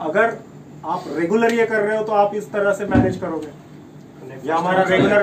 अगर आप रेगुलर ये कर रहे हो तो आप इस तरह से मैनेज करोगे। या हमारा रेगुलर